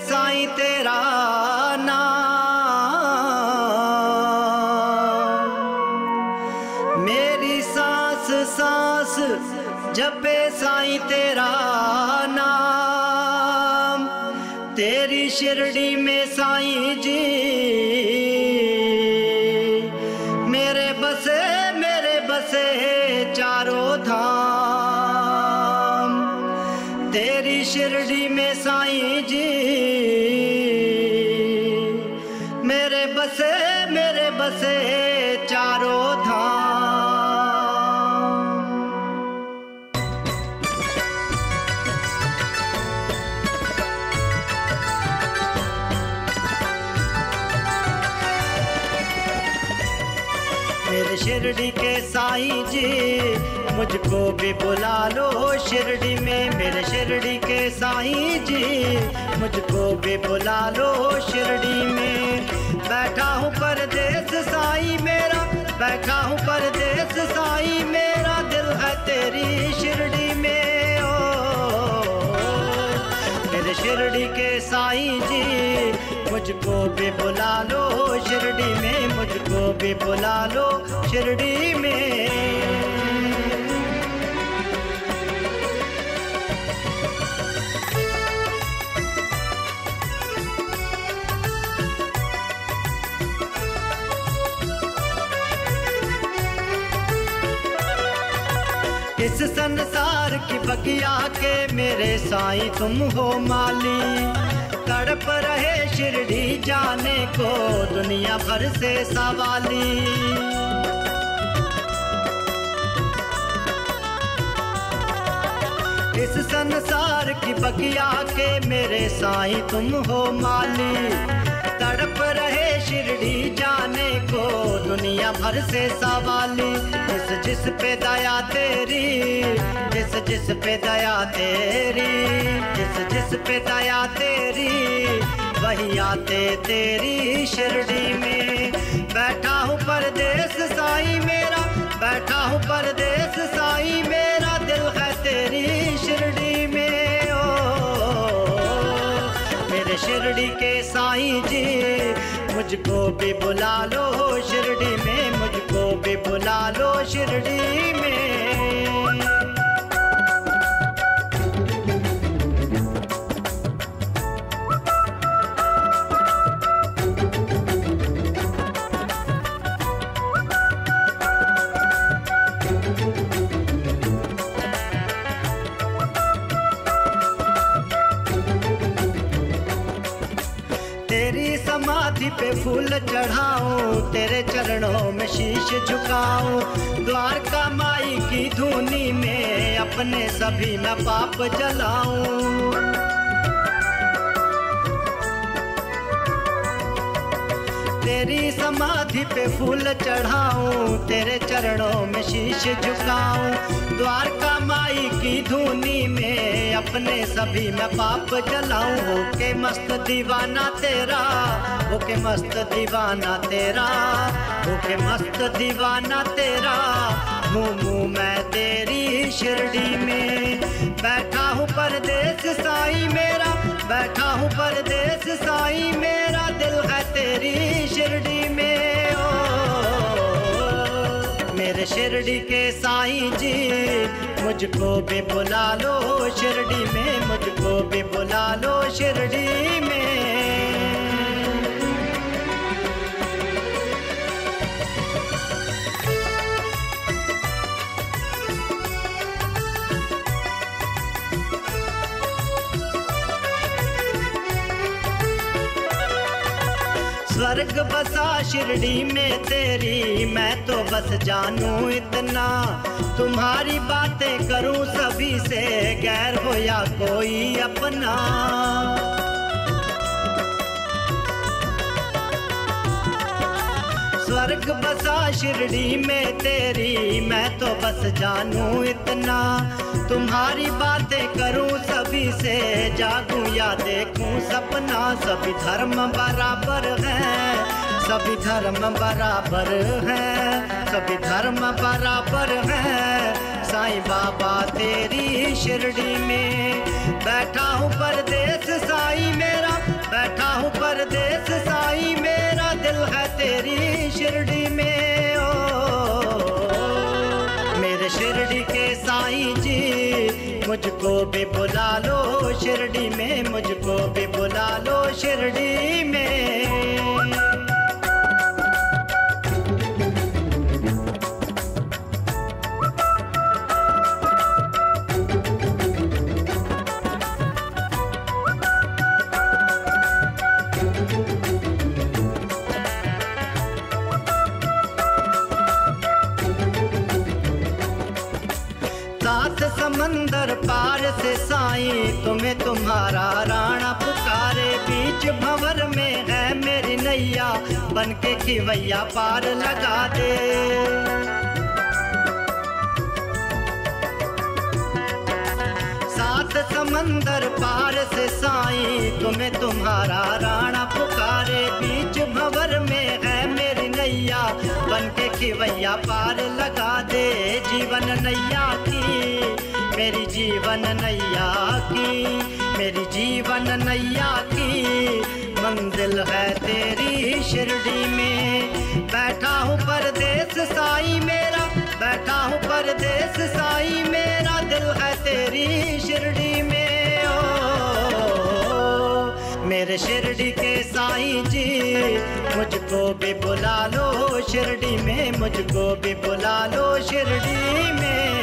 साईं तेरा नाम। मेरी सांस सांस, जपे साई तेरा नाम। तेरी शिरडी में साई जी बसे चारों मेरे शिरडी के साईं जी, मुझको भी बुला लो शिरडी में। मेरे शिरडी के साईं जी, मुझको भी बुला लो शिरडी में। बैठा हूँ परदेस, साई मेरा। बैठा हूँ परदेस, साई मेरा। दिल है तेरी शिरडी में, ओ। मेरे शिरडी के साई जी, मुझको भी बुला लो शिरडी में, मुझको भी बुला लो शिरडी में। इस संसार की बगिया के मेरे साईं तुम हो माली। तड़प रहे शिरडी जाने को, दुनिया भर से सवाली। इस संसार की बगिया के मेरे साईं तुम हो माली। दुनिया भर से सवाली। जिस जिस पे दया तेरी, जिस जिस पे दया तेरी, जिस जिस पे दया तेरी, वही आते तेरी शिरडी में। बैठा हूँ परदेस साई मेरा, बैठा हूँ परदेस साई मेरा, दिल है तेरी शिरडी के साईं जी। मुझको भी बुला लो शिरडी में, मुझको भी बुला लो शिरडी में। पे फूल चढ़ाऊं, तेरे चरणों में शीश झुकाऊं। द्वारका माई की धुनी में अपने सभी मैं पाप जलाऊं। तेरी समाधि पे फूल चढ़ाऊं, तेरे चरणों में शीश झुकाऊं। द्वारका माई की धुनी में अपने सभी मैं पाप जलाऊं। होके मस्त दीवाना तेरा, होके मस्त दीवाना तेरा, होके मस्त दीवाना तेरा। घूमू मैं तेरी शिरडी में, बैठा हूँ परदेस साई मेरा, बैठा हूँ परदेस साईं शिरडी के साईं जी, मुझको भी बुला लो शिरडी में, मुझको भी बुला लो शिरडी। स्वर्ग बसा शिरडी में तेरी। मैं तो बस जानू इतना। तुम्हारी बातें करूँ सभी से। गैर हो या कोई अपना। स्वर्ग बसा शिरडी में तेरी, मैं तो बस जानू इतना। तुम्हारी बातें करूँ सभी से, जागूं या देखूँ सपना। सभी धर्म बराबर हैं, सभी धर्म बराबर हैं, सभी धर्म बराबर हैं। साईं बाबा तेरी शिरडी में, बैठा हूँ परदेस साईं मेरा, बैठा हूँ परदेस साईं मेरा। दिल है तेरी भी बुला लो शिरडी में मुझको भी बुला लो शिरडी में। तुम्हारा राणा पुकारे बीच भंवर में है मेरी नैया बन के खिवैया पार लगा दे। सात समंदर पार से साईं, तुम्हें तुम्हारा राणा पुकारे बीच भंवर में है मेरी नैया बन के खिवैया पार लगा दे। जीवन नैया की, मेरी जीवन नैया की। मेरी जीवन नैया की। मंजिल है तेरी शिरडी में। बैठा हूँ परदेस साई मेरा। बैठा हूँ परदेस साई मेरा। दिल है तेरी शिरडी में। ओ, मेरे शिरडी के साई जी, मुझको भी बुला लो शिरडी में। मुझको भी बुला लो शिरडी में।